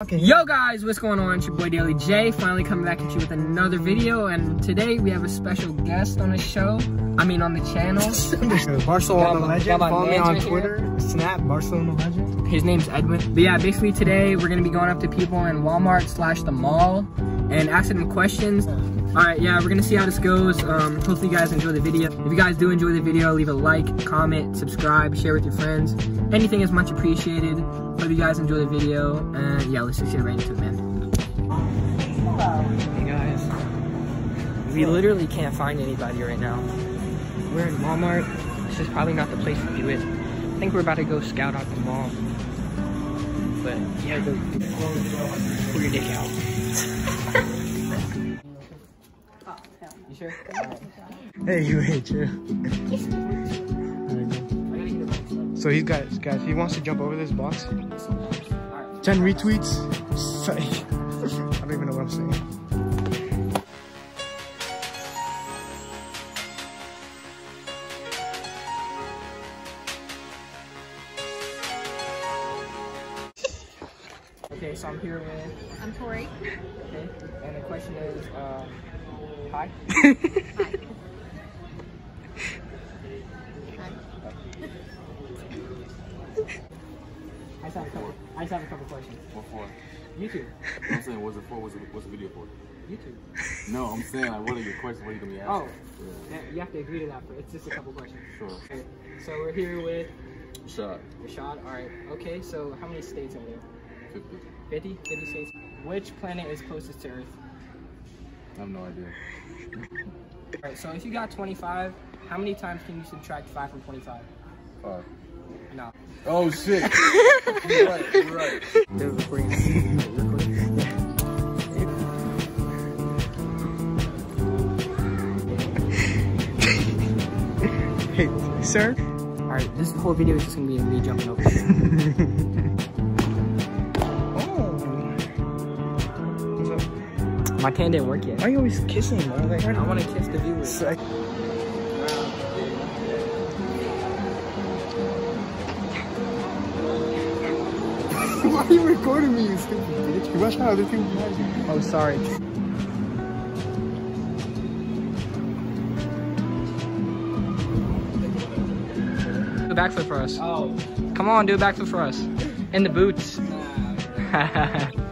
Okay. Yo guys, what's going on? It's your boy Daily J, finally coming back at you with another video and today we have a special guest on the show. I mean on the channel. Barcelona Got my- legend. Follow me on manager Twitter. Snap Barcelona legend. His name's Edwin. But yeah, basically today we're gonna be going up to people in Walmart slash the mall and asking them questions. Alright, yeah, we're gonna see how this goes. Um, hopefully you guys enjoy the video. If you guys do enjoy the video, leave a like, comment, subscribe, share with your friends. Anything is much appreciated. Hope you guys enjoy the video. And yeah, let's just get right into it, man. Hey guys. We literally can't find anybody right now. We're in Walmart. This is probably not the place to do it. I think we're about to go scout out the mall. But yeah, pull your dick out. Hey, you hate you. So he's got guys. He wants to jump over this box. Ten retweets. I don't even know what I'm saying. Okay, so I'm here with. I'm Tori. Okay, and the question is, uh, hi. hi. I just have a couple. I just have a couple questions. What for? YouTube. I'm saying, what's it for? What's, it, what's the video for? YouTube. No, I'm saying, like, what are your questions? What are you gonna be Oh, asking? yeah, you have to agree to that. But it's just a couple questions. Sure. Okay, so we're here with Shot. Rashad. All right. Okay, so how many states are there? 50. 50? 50 states. Which planet is closest to Earth? I have no idea. All right. So if you got 25, how many times can you subtract 5 from 25? Five. No. Oh, shit. you're right, you're right. They're recording. They're. Hey, sir. All right. This whole video is just gonna be me jumping over. My can didn't work yet. Why are you always kissing? bro? Like, I want to kiss the viewers. Like- Why are you recording me, you stupid bitch? You watch how other people you. Oh, sorry. Do a backflip for us. Oh. Come on, do a backflip for us. In the boots.